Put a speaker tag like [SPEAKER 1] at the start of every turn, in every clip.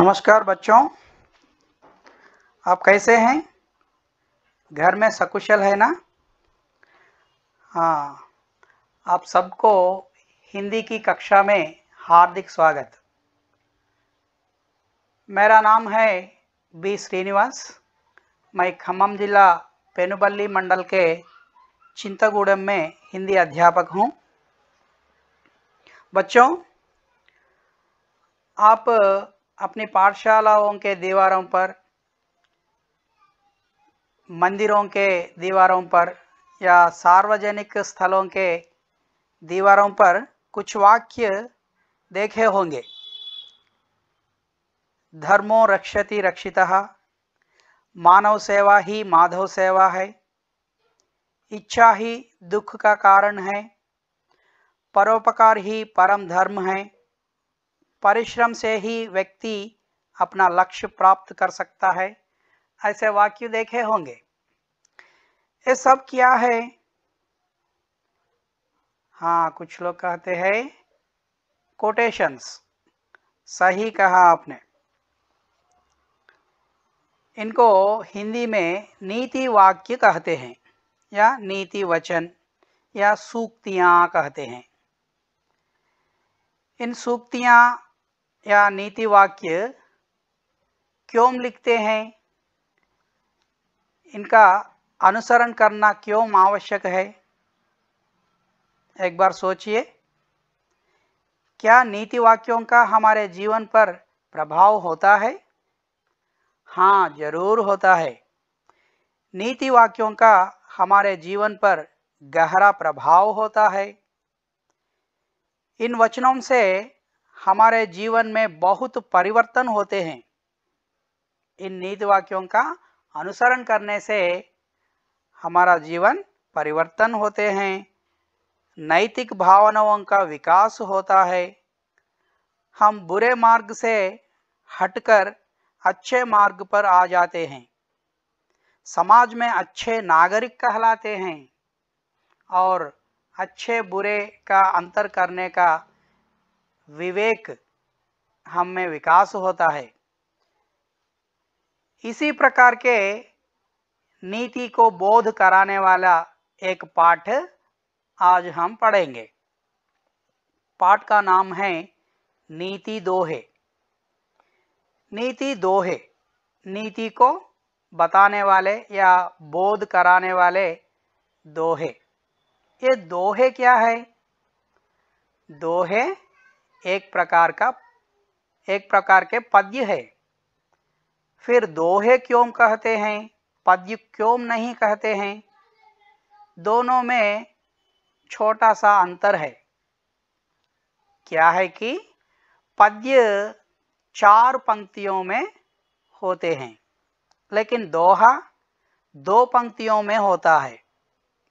[SPEAKER 1] नमस्कार बच्चों। आप कैसे हैं? घर में सकुशल है ना? हाँ आप सबको हिंदी की कक्षा में हार्दिक स्वागत। मेरा नाम है बी श्रीनिवास। मैं खम्मम जिला पेनुबल्ली मंडल के चिंतागुड़म में हिंदी अध्यापक हूँ। बच्चों, आप अपनी पाठशालाओं के दीवारों पर, मंदिरों के दीवारों पर या सार्वजनिक स्थलों के दीवारों पर कुछ वाक्य देखे होंगे। धर्मो रक्षति रक्षितः, मानव सेवा ही माधव सेवा है, इच्छा ही दुख का कारण है, परोपकार ही परम धर्म है परिश्रम से ही व्यक्ति अपना लक्ष्य प्राप्त कर सकता है। ऐसे वाक्य देखे होंगे। ये सब क्या है? हाँ कुछ लोग कहते हैं कोटेशंस सही कहा आपने। इनको हिंदी में नीति वाक्य कहते हैं, या नीति वचन, या सूक्तियाँ कहते हैं। इन सूक्तियाँ या नीति वाक्य क्यों लिखते हैं? इनका अनुसरण करना क्यों आवश्यक है? एक बार सोचिए। क्या नीति वाक्यों का हमारे जीवन पर प्रभाव होता है? हाँ ज़रूर होता है। नीति वाक्यों का हमारे जीवन पर गहरा प्रभाव होता है। इन वचनों से हमारे जीवन में बहुत परिवर्तन होते हैं। इन नीति वाक्यों का अनुसरण करने से हमारा जीवन परिवर्तन होते हैं। नैतिक भावनाओं का विकास होता है। हम बुरे मार्ग से हटकर अच्छे मार्ग पर आ जाते हैं। समाज में अच्छे नागरिक कहलाते हैं और अच्छे बुरे का अंतर करने का विवेक हम में विकास होता है। इसी प्रकार के नीति को बोध कराने वाला एक पाठ आज हम पढ़ेंगे। पाठ का नाम है नीति दोहे। नीति दोहे, नीति को बताने वाले या बोध कराने वाले दोहे। ये दोहे क्या है? दोहे एक प्रकार का, एक प्रकार के पद्य है। फिर दोहे क्यों कहते हैं? पद्य क्यों नहीं कहते हैं? दोनों में छोटा सा अंतर है। क्या है कि पद्य चार पंक्तियों में होते हैं, लेकिन दोहा दो पंक्तियों में होता है।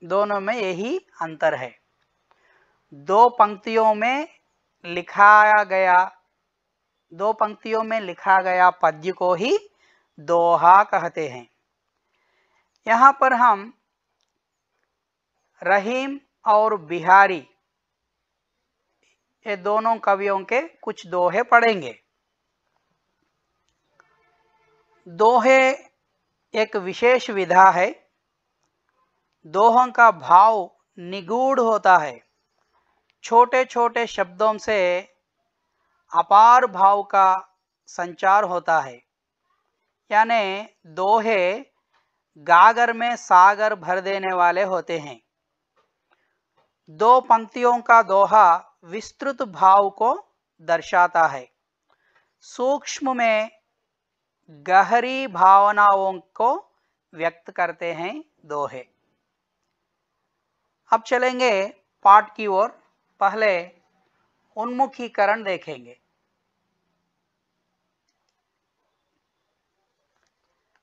[SPEAKER 1] दोनों में यही अंतर है। दो पंक्तियों में लिखाया गया। दो पंक्तियों में लिखा गया पद्य को ही दोहा कहते हैं। यहाँ पर हम रहीम और बिहारी, ये दोनों कवियों के कुछ दोहे पढ़ेंगे। दोहे एक विशेष विधा है। दोहों का भाव निगूढ़ होता है। छोटे छोटे शब्दों से अपार भाव का संचार होता है। यानी दोहे गागर में सागर भर देने वाले होते हैं। दो पंक्तियों का दोहा विस्तृत भाव को दर्शाता है। सूक्ष्म में गहरी भावनाओं को व्यक्त करते हैं दोहे। अब चलेंगे पाठ की ओर। पहले उन्मुखीकरण देखेंगे।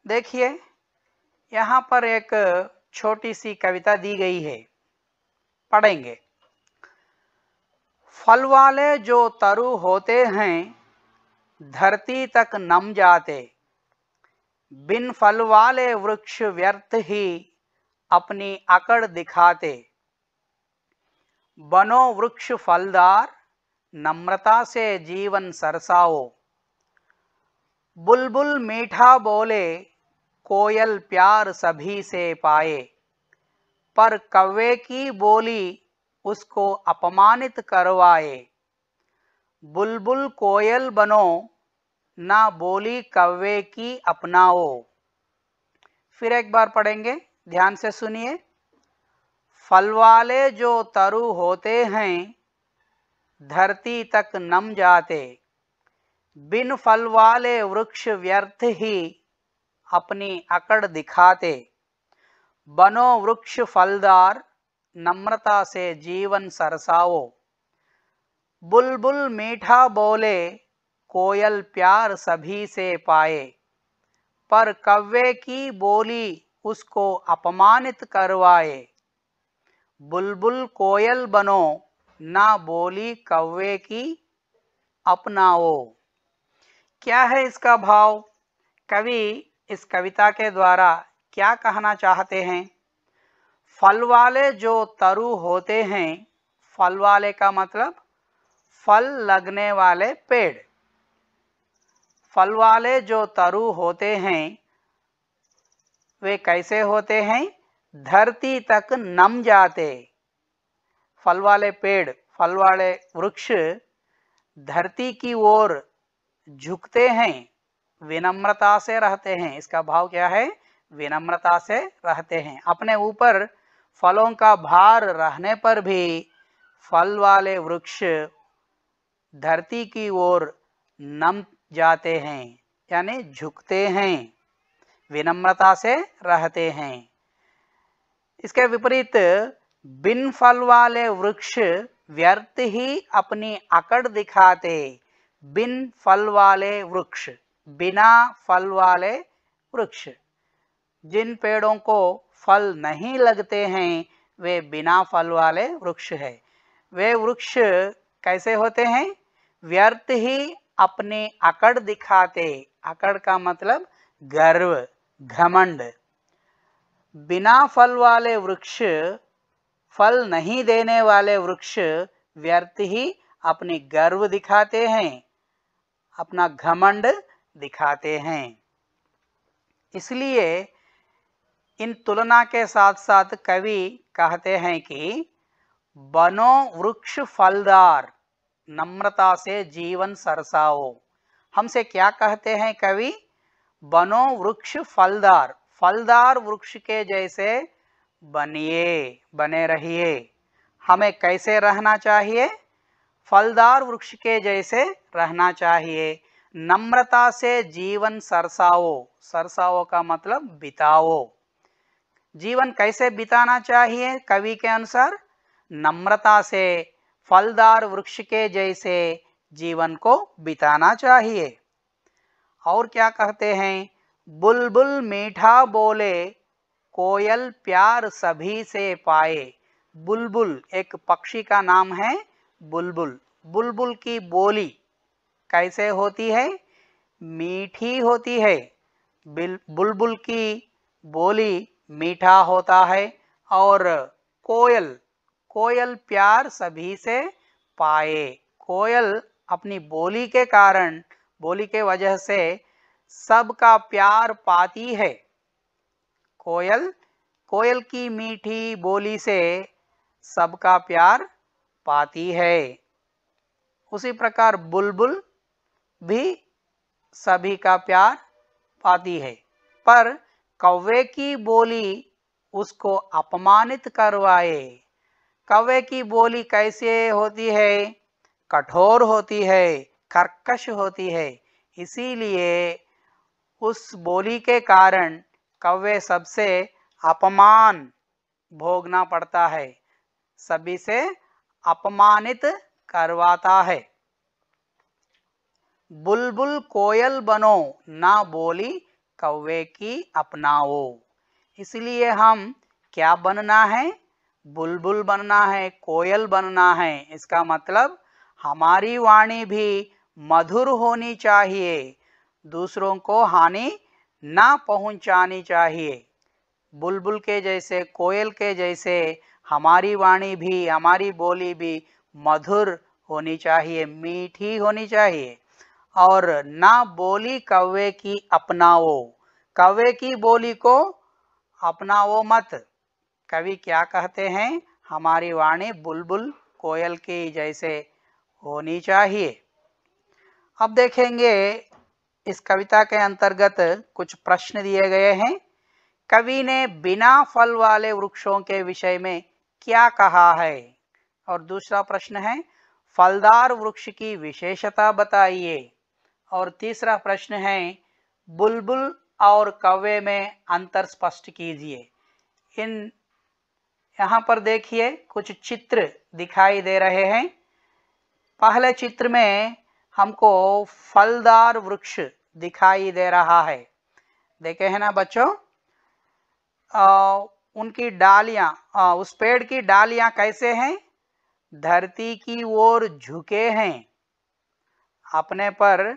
[SPEAKER 1] देखिए, यहाँ पर एक छोटी सी कविता दी गई है। पढ़ेंगे। फल वाले जो तरु होते हैं, धरती तक नम जाते। बिन फल वाले वृक्ष व्यर्थ ही अपनी अकड़ दिखाते। बनो वृक्ष फलदार, नम्रता से जीवन सरसाओ। बुलबुल मीठा बोले, कोयल प्यार सभी से पाए। पर कव्वे की बोली, उसको अपमानित करवाए। बुलबुल कोयल बनो, ना बोली कव्वे की अपनाओ। फिर एक बार पढ़ेंगे, ध्यान से सुनिए। फल वाले जो तरु होते हैं, धरती तक नम जाते। बिन फल वाले वृक्ष व्यर्थ ही अपनी अकड़ दिखाते। बनो वृक्ष फलदार, नम्रता से जीवन सरसाओ बुलबुल मीठा बोले, कोयल प्यार सभी से पाए। पर कव्वे की बोली, उसको अपमानित करवाए। बुलबुल कोयल बनो, ना बोली कव्वे की अपनाओ। क्या है इसका भाव? कवि इस कविता के द्वारा क्या कहना चाहते हैं? फल वाले जो तरु होते हैं, फल वाले का मतलब फल लगने वाले पेड़। फल वाले जो तरु होते हैं, वे कैसे होते हैं? धरती तक नम जाते। फल वाले पेड़ फल वाले वृक्ष धरती की ओर झुकते हैं, विनम्रता से रहते हैं। इसका भाव क्या है? विनम्रता से रहते हैं। अपने ऊपर फलों का भार रहने पर भी फल वाले वृक्ष धरती की ओर नम जाते हैं, यानी झुकते हैं, विनम्रता से रहते हैं। इसके विपरीत, बिन फल वाले वृक्ष व्यर्थ ही अपनी अकड़ दिखाते। बिन फल वाले वृक्ष, बिना फल वाले वृक्ष। जिन पेड़ों को फल नहीं लगते हैं, वे बिना फल वाले वृक्ष है। वे वृक्ष कैसे होते हैं? व्यर्थ ही अपने अकड़ दिखाते। अकड़ का मतलब गर्व, घमंड। बिना फल वाले वृक्ष, फल नहीं देने वाले वृक्ष व्यर्थ ही अपनी गर्व दिखाते हैं, अपना घमंड दिखाते हैं। इसलिए इन तुलना के साथ साथ कवि कहते हैं कि बनो वृक्ष फलदार, नम्रता से जीवन सरसाओ। हमसे क्या कहते हैं कवि? बनो वृक्ष फलदार। फलदार वृक्ष के जैसे बनिए, बने रहिए। हमें कैसे रहना चाहिए? फलदार वृक्ष के जैसे रहना चाहिए। नम्रता से जीवन सरसाओ। सरसाओ का मतलब बिताओ। जीवन कैसे बिताना चाहिए? कवि के अनुसार, नम्रता से, फलदार वृक्ष के जैसे जीवन को बिताना चाहिए। और क्या कहते हैं? बुलबुल मीठा बोले, कोयल प्यार सभी से पाए। बुलबुल एक पक्षी का नाम है बुलबुल। बुलबुल की बोली कैसे होती है? मीठी होती है। बुलबुल की बोली मीठा होता है और कोयल कोयल प्यार सभी से पाए। कोयल अपनी बोली के कारण, बोली के वजह से सबका प्यार पाती है। कोयल कोयल की मीठी बोली से सबका प्यार पाती है। उसी प्रकार बुलबुल भी सभी का प्यार पाती है। पर कौवे की बोली उसको अपमानित करवाए। कौवे की बोली कैसे होती है? कठोर होती है, कर्कश होती है। इसीलिए उस बोली के कारण कव्य सबसे अपमान भोगना पड़ता है। सभी से अपमानित करवाता है। बुलबुल कोयल बनो ना बोली कौवे की अपनाओ। इसलिए हम क्या बनना है? बुलबुल बनना है, कोयल बनना है। इसका मतलब हमारी वाणी भी मधुर होनी चाहिए। दूसरों को हानि ना पहुंचानी चाहिए। बुलबुल के जैसे, कोयल के जैसे हमारी वाणी भी, हमारी बोली भी मधुर होनी चाहिए, मीठी होनी चाहिए। और ना बोली कौवे की अपनाओ। कौवे की बोली को अपनाओ मत। कवि क्या कहते हैं? हमारी वाणी बुलबुल, कोयल की जैसे होनी चाहिए। अब देखेंगे इस कविता के अंतर्गत कुछ प्रश्न दिए गए हैं। कवि ने बिना फल वाले वृक्षों के विषय में क्या कहा है? और दूसरा प्रश्न है, फलदार वृक्ष की विशेषता बताइए। और तीसरा प्रश्न है, बुलबुल और कौवे में अंतर स्पष्ट कीजिए। इन, यहाँ पर देखिए, कुछ चित्र दिखाई दे रहे हैं। पहले चित्र में हमको फलदार वृक्ष दिखाई दे रहा है। देखे हैं ना बच्चों? उनकी डालियाँ उस पेड़ की डालियाँ कैसे हैं? धरती की ओर झुके हैं। अपने पर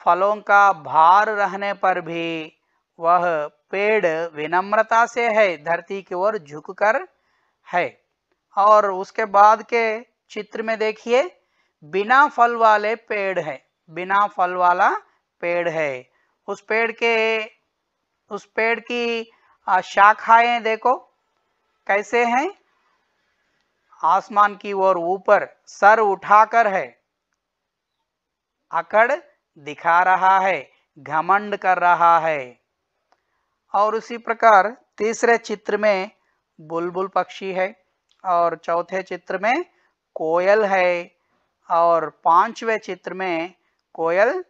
[SPEAKER 1] फलों का भार रहने पर भी वह पेड़ विनम्रता से है, धरती की ओर झुककर है। और उसके बाद के चित्र में देखिए बिना फल वाले पेड़ है, बिना फल वाला पेड़ है। उस पेड़ के, उस पेड़ की शाखाएँ देखो, कैसे हैं? आसमान की ओर ऊपर सर उठाकर है। अकड़ दिखा रहा है, घमंड कर रहा है। और उसी प्रकार तीसरे चित्र में बुलबुल पक्षी है और चौथे चित्र में कोयल है। और पाँचवें चित्र में कोयल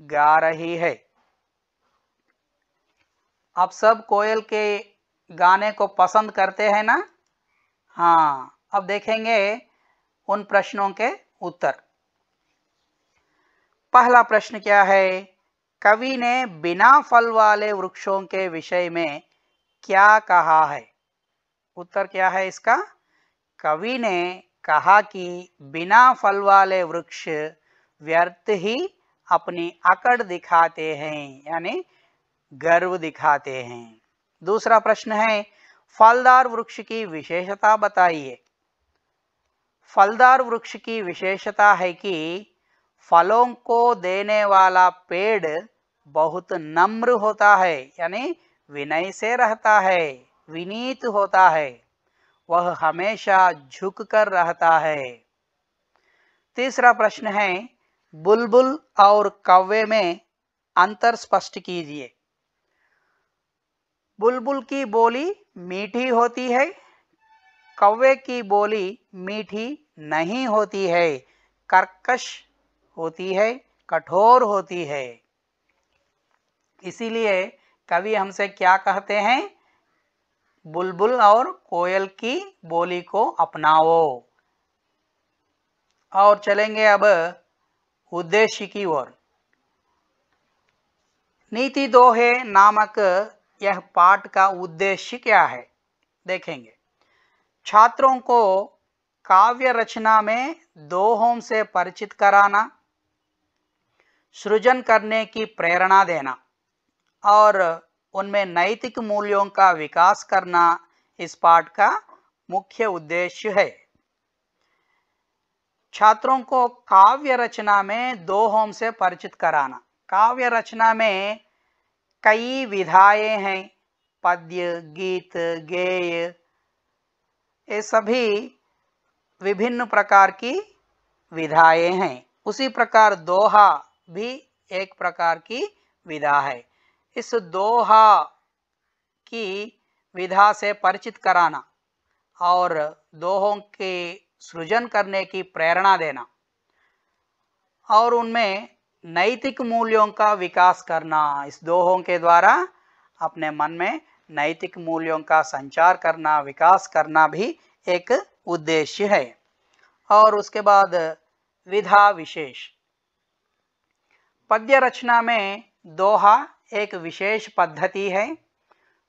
[SPEAKER 1] गा रही है। आप सब कोयल के गाने को पसंद करते हैं ना? हाँ अब देखेंगे उन प्रश्नों के उत्तर। पहला प्रश्न क्या है? कवि ने बिना फल वाले वृक्षों के विषय में क्या कहा है? उत्तर क्या है इसका? कवि ने कहा कि बिना फल वाले वृक्ष व्यर्थ ही अपनी अकड़ दिखाते हैं, यानी गर्व दिखाते हैं। दूसरा प्रश्न है, फलदार वृक्ष की विशेषता बताइए। फलदार वृक्ष की विशेषता है कि फलों को देने वाला पेड़ बहुत नम्र होता है, यानी विनय से रहता है, विनीत होता है। वह हमेशा झुक कर रहता है। तीसरा प्रश्न है, बुलबुल और कौवे में अंतर स्पष्ट कीजिए। बुलबुल की बोली मीठी होती है, कौवे की बोली मीठी नहीं होती है, कर्कश होती है, कठोर होती है। इसीलिए कवि हमसे क्या कहते हैं? बुलबुल और कोयल की बोली को अपनाओ। और चलेंगे अब उद्देश्य की ओर। नीति दोहे नामक यह पाठ का उद्देश्य क्या है? देखेंगे। छात्रों को काव्य रचना में दोहों से परिचित कराना, सृजन करने की प्रेरणा देना और उनमें नैतिक मूल्यों का विकास करना इस पाठ का मुख्य उद्देश्य है। छात्रों को काव्य रचना में दो होम से परिचित कराना। काव्य रचना में कई विधाएँ हैं, पद्य, गीत, गेय, ये सभी विभिन्न प्रकार की विधाएँ हैं। उसी प्रकार दोहा भी एक प्रकार की विधा है। इस दोहा की विधा से परिचित कराना और दोहों के सृजन करने की प्रेरणा देना और उनमें नैतिक मूल्यों का विकास करना। इस दोहों के द्वारा अपने मन में नैतिक मूल्यों का संचार करना, विकास करना भी एक उद्देश्य है। और उसके बाद विधा विशेष। पद्य रचना में दोहा एक विशेष पद्धति है।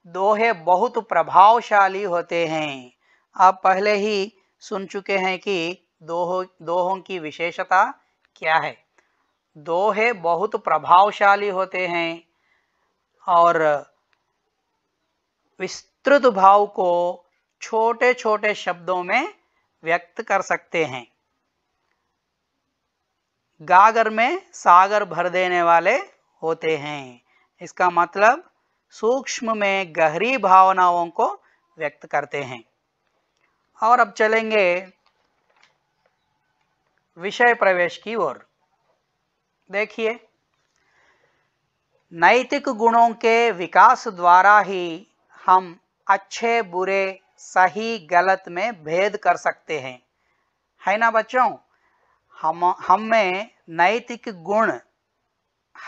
[SPEAKER 1] दोहे बहुत प्रभावशाली होते हैं। आप पहले ही सुन चुके हैं कि दोहो, दोहों की विशेषता क्या है। दोहे बहुत प्रभावशाली होते हैं और विस्तृत भाव को छोटे छोटे शब्दों में व्यक्त कर सकते हैं। गागर में सागर भर देने वाले होते हैं। इसका मतलब सूक्ष्म में गहरी भावनाओं को व्यक्त करते हैं। और अब चलेंगे विषय प्रवेश की ओर। देखिए, नैतिक गुणों के विकास द्वारा ही हम अच्छे, बुरे, सही, गलत में भेद कर सकते हैं। है ना बच्चों? हम हम में नैतिक गुण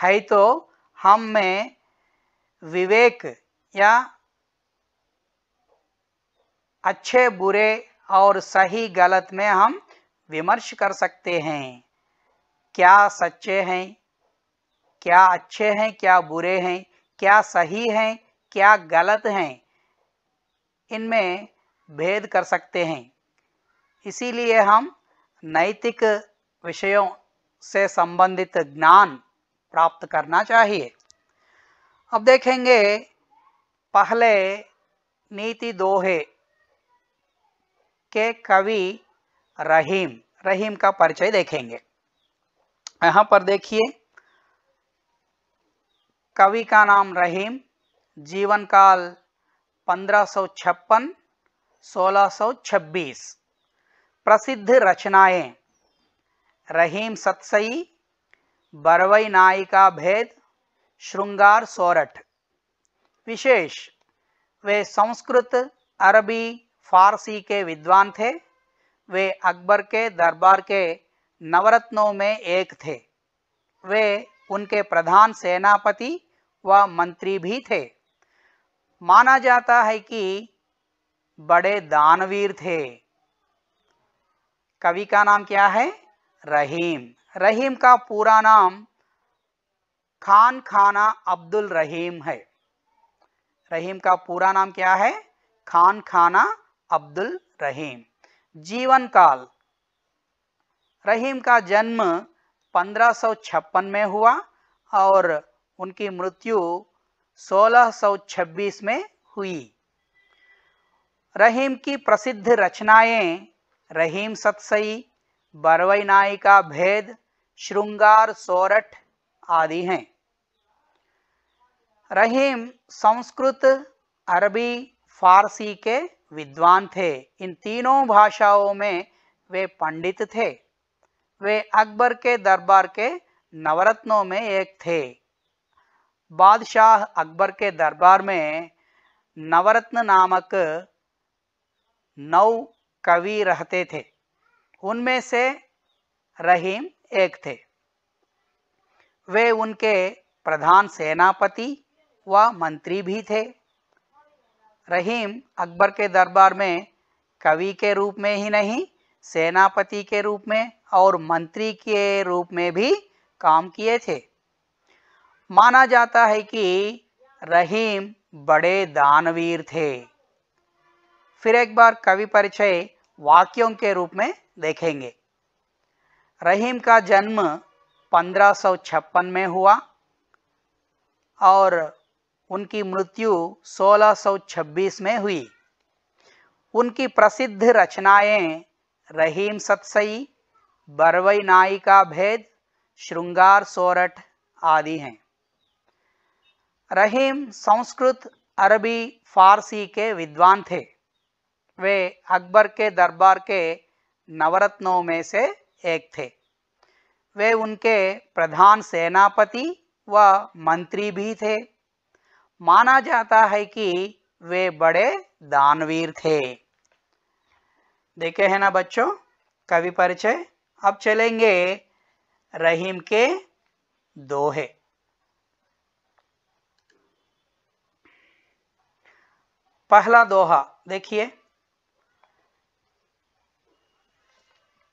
[SPEAKER 1] है तो हम में विवेक या अच्छे, बुरे और सही गलत में हम विमर्श कर सकते हैं। क्या सच्चे हैं, क्या अच्छे हैं, क्या बुरे हैं, क्या सही हैं, क्या गलत हैं, इनमें भेद कर सकते हैं। इसीलिए हम नैतिक विषयों से संबंधित ज्ञान प्राप्त करना चाहिए। अब देखेंगे, पहले नीति दोहे के कवि रहीम रहीम का परिचय देखेंगे। यहाँ पर देखिए, कवि का नाम रहीम, जीवन काल 1556 1626 प्रसिद्ध रचनाएँ रहीम सत्सई बरवई नायिका भेद श्रृंगार सोरठ। विशेष, वे संस्कृत, अरबी, फारसी के विद्वान थे। वे अकबर के दरबार के नवरत्नों में एक थे। वे उनके प्रधान सेनापति व मंत्री भी थे। माना जाता है कि बड़े दानवीर थे। कवि का नाम क्या है? रहीम। रहीम का पूरा नाम खान खाना अब्दुल रहीम है। रहीम का पूरा नाम क्या है? खान खाना अब्दुल रहीम। जीवन काल। रहीम का जन्म 1556 में हुआ और उनकी मृत्यु 1626 में हुई। रहीम की प्रसिद्ध रचनाएँ रहीम सतसई, बरवई नायिका भेद श्रृंगार सोरठ आदि हैं। रहीम संस्कृत, अरबी, फारसी के विद्वान थे। इन तीनों भाषाओं में वे पंडित थे। वे अकबर के दरबार के नवरत्नों में एक थे। बादशाह अकबर के दरबार में नवरत्न नामक नौ कवि रहते थे। उनमें से रहीम एक थे। वे उनके प्रधान सेनापति व मंत्री भी थे। रहीम अकबर के दरबार में कवि के रूप में ही नहीं, सेनापति के रूप में और मंत्री के रूप में भी काम किए थे। माना जाता है कि रहीम बड़े दानवीर थे। फिर एक बार कवि परिचय वाक्यों के रूप में देखेंगे। रहीम का जन्म 1556 में हुआ और उनकी मृत्यु 1626 में हुई। उनकी प्रसिद्ध रचनाएँ रहीम सत्सई, बरवई नायिका भेद, श्रृंगार सोरठ आदि हैं। रहीम संस्कृत, अरबी, फारसी के विद्वान थे। वे अकबर के दरबार के नवरत्नों में से एक थे। वे उनके प्रधान सेनापति व मंत्री भी थे। माना जाता है कि वे बड़े दानवीर थे। देखे हैं ना बच्चों, कवि परिचय? अब चलेंगे रहीम के दोहे। पहला दोहा, देखिए।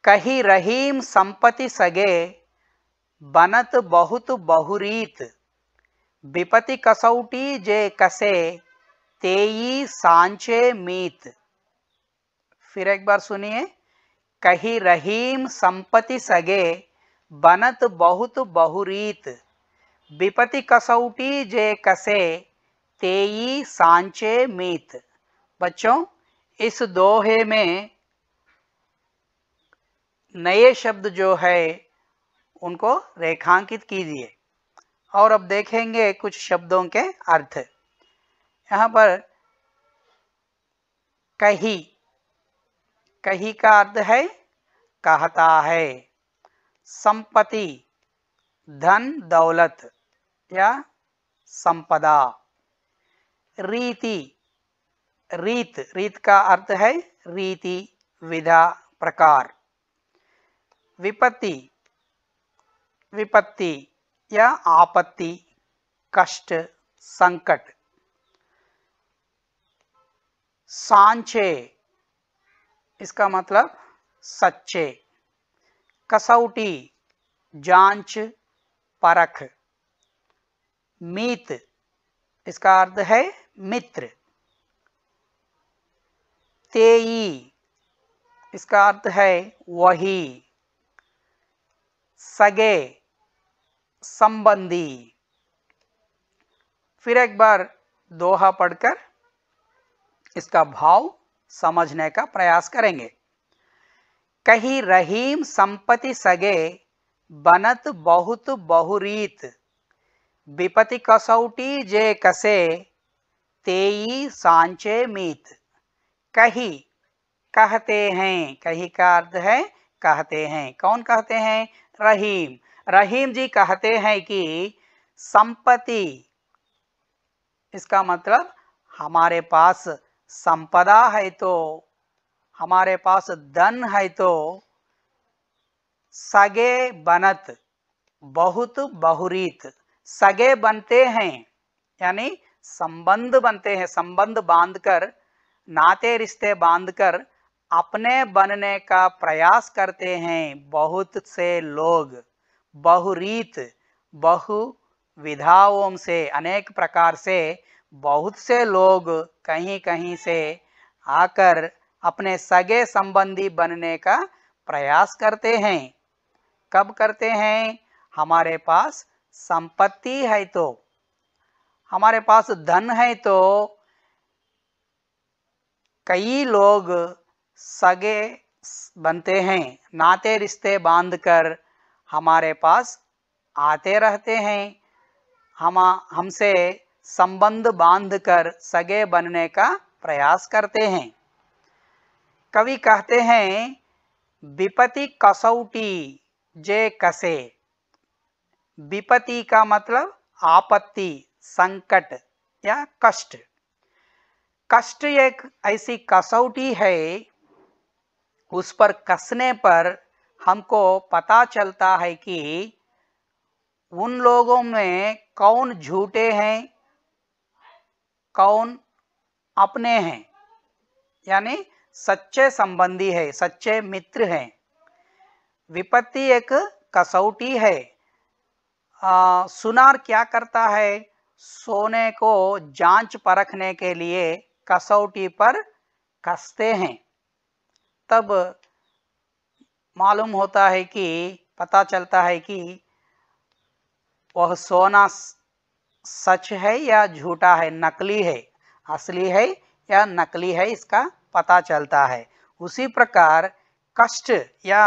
[SPEAKER 1] कही रहीम संपति सगे, बनत बहुत बहुरीत। विपति कसौटी जे कसे, तेई सांचे मीत। फिर एक बार सुनिए, कही रहीम संपति सगे, बनत बहुत बहुरीत। विपति कसौटी जे कसे, तेई सांचे मीत। बच्चों, इस दोहे में नए शब्द जो है, उनको रेखांकित कीजिए। और अब देखेंगे कुछ शब्दों के अर्थ। यहाँ पर कही। कही का अर्थ है, कहता है। संपत्ति, धन, दौलत या संपदा। रीति, रीत रीत का अर्थ है, रीति, विधा, प्रकार। विपत्ति। विपत्ति या आपत्ति, कष्ट, संकट। सांचे। इसका मतलब सच्चे। कसौटी, जाँच, परख। मीत। इसका अर्थ है मित्र। तेई। इसका अर्थ है वही। सगे संबंधी। फिर एक बार दोहा पढ़कर इसका भाव समझने का प्रयास करेंगे। कही रहीम संपत्ति सगे, बनत बहुत बहुरीत। विपति कसौटी जे कसे, तेई सांचे मीत। कही कहते हैं, कही का अर्थ है? कहते हैं। कौन कहते हैं? रहीम। रहीम जी कहते हैं कि संपत्ति, इसका मतलब हमारे पास संपदा है तो हमारे पास धन है तो सगे बनत, बहुत बहुरीत। सगे बनते हैं, यानी संबंध बनते हैं, संबंध बांधकर, नाते रिश्ते बांधकर अपने बनने का प्रयास करते हैं बहुत से लोग। बहुरीत बहु विधाओं से, अनेक प्रकार से बहुत से लोग कहीं कहीं से आकर अपने सगे संबंधी बनने का प्रयास करते हैं। कब करते हैं? हमारे पास संपत्ति है तो। हमारे पास धन है तो। कई लोग सगे बनते हैं। नाते रिश्ते बांधकर हमारे पास आते रहते हैं। हम, हमसे संबंध बांधकर सगे बनने का प्रयास करते हैं। कवि कहते हैं विपति कसौटी जे कसे। विपति का मतलब आपत्ति, संकट या कष्ट। कष्ट एक ऐसी कसौटी है उस पर कसने पर हमको पता चलता है कि उन लोगों में कौन झूठे हैं कौन अपने हैं यानी सच्चे संबंधी है सच्चे मित्र हैं। विपत्ति एक कसौटी है। आ, सुनार क्या करता है? सोने को जाँच परखने के लिए कसौटी पर कसते हैं। तब मालूम होता है कि, पता चलता है कि वह सोना सच है या झूठा है, नकली है, असली है या नकली है, इसका पता चलता है। उसी प्रकार कष्ट या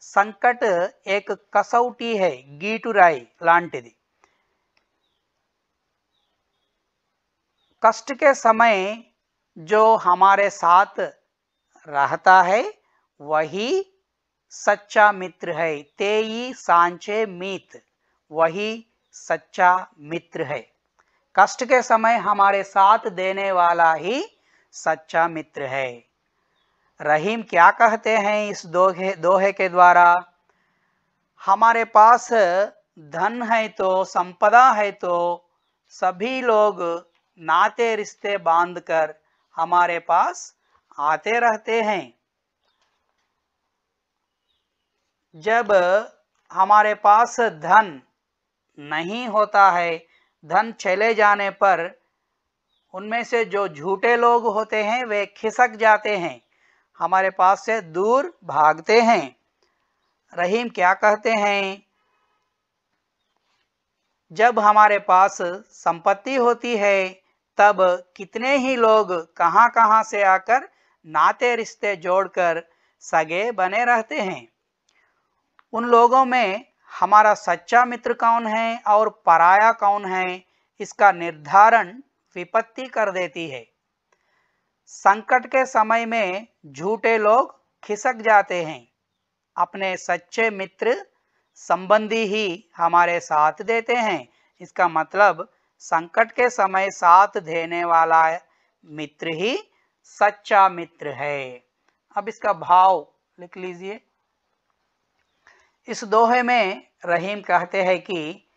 [SPEAKER 1] संकट एक कसौटी है, गीटुराई लांटिदी। कष्ट के समय जो हमारे साथ रहता है, वही सच्चा मित्र है। तेई सांचे मित, वही सच्चा मित्र है। कष्ट के समय हमारे साथ देने वाला ही सच्चा मित्र है। रहीम क्या कहते हैं इस दोहे दोहे के द्वारा? हमारे पास धन है तो संपदा है तो सभी लोग नाते रिश्ते बांधकर हमारे पास आते रहते हैं। जब हमारे पास धन नहीं होता है, धन चले जाने पर उनमें से जो झूठे लोग होते हैं, वे खिसक जाते हैं। हमारे पास से दूर भागते हैं। रहीम क्या कहते हैं? जब हमारे पास संपत्ति होती है, तब कितने ही लोग कहाँ कहाँ से आकर नाते रिश्ते जोड़कर सगे बने रहते हैं। उन लोगों में हमारा सच्चा मित्र कौन है और पराया कौन है, इसका निर्धारण विपत्ति कर देती है। संकट के समय में झूठे लोग खिसक जाते हैं। अपने सच्चे मित्र संबंधी ही हमारे साथ देते हैं। इसका मतलब संकट के समय साथ देने वाला मित्र ही सच्चा मित्र है। अब इसका भाव लिख लीजिए। इस दोहे में रहीम कहते हैं कि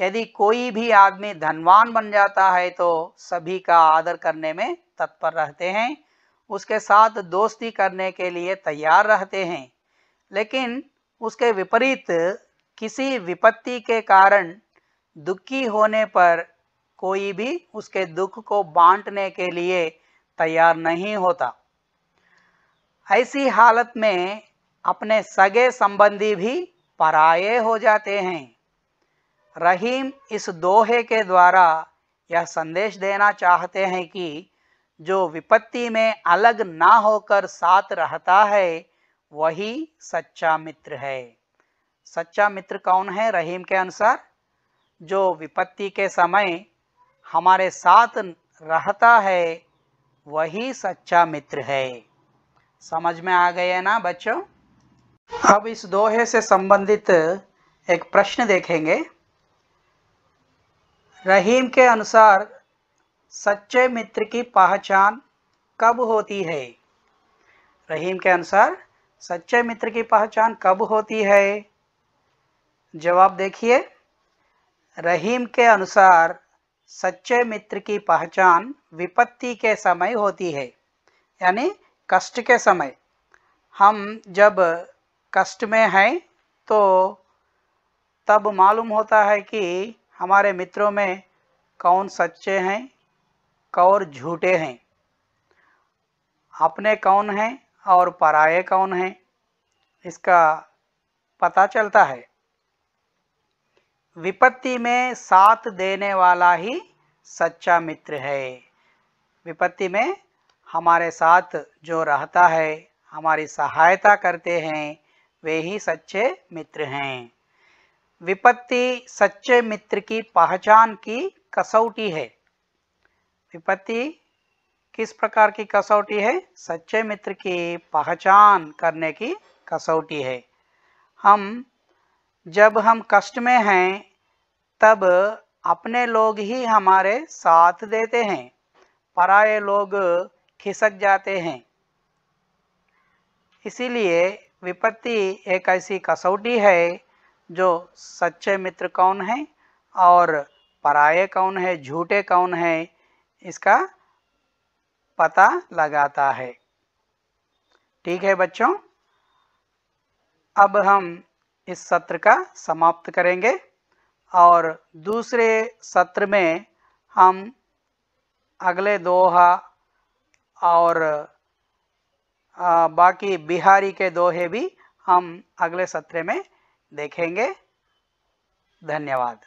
[SPEAKER 1] यदि कोई भी आदमी धनवान बन जाता है तो सभी का आदर करने में तत्पर रहते हैं। उसके साथ दोस्ती करने के लिए तैयार रहते हैं। लेकिन उसके विपरीत किसी विपत्ति के कारण दुखी होने पर कोई भी उसके दुख को बांटने के लिए तैयार नहीं होता। ऐसी हालत में अपने सगे संबंधी भी पराये हो जाते हैं। रहीम इस दोहे के द्वारा यह संदेश देना चाहते हैं कि जो विपत्ति में अलग ना होकर साथ रहता है, वही सच्चा मित्र है। सच्चा मित्र कौन है रहीम के अनुसार? जो विपत्ति के समय हमारे साथ रहता है वही सच्चा मित्र है। समझ में आ गए ना बच्चों? अब इस दोहे से संबंधित एक प्रश्न देखेंगे। रहीम के अनुसार सच्चे मित्र की पहचान कब होती है? रहीम के अनुसार सच्चे मित्र की पहचान कब होती है? जवाब देखिए। रहीम के अनुसार सच्चे मित्र की पहचान विपत्ति के समय होती है, यानी कष्ट के समय। हम जब कष्ट में हैं तो तब मालूम होता है कि हमारे मित्रों में कौन सच्चे हैं, कौन झूठे हैं। अपने कौन हैं और पराये कौन हैं, इसका पता चलता है। विपत्ति में साथ देने वाला ही सच्चा मित्र है। विपत्ति में हमारे साथ जो रहता है, हमारी सहायता करते हैं, वे ही सच्चे मित्र हैं। विपत्ति सच्चे मित्र की पहचान की कसौटी है। विपत्ति किस प्रकार की कसौटी है? सच्चे मित्र की पहचान करने की कसौटी है। हम जब हम कष्ट में हैं तब अपने लोग ही हमारे साथ देते हैं। पराये लोग खिसक जाते हैं। इसीलिए विपत्ति एक ऐसी कसौटी है जो सच्चे मित्र कौन है और पराये कौन है, झूठे कौन है, इसका पता लगाता है। ठीक है बच्चों? अब हम इस सत्र का समाप्त करेंगे। और दूसरे सत्र में हम अगले दोहा और बाकी बिहारी के दोहे भी हम अगले सत्र में देखेंगे। धन्यवाद।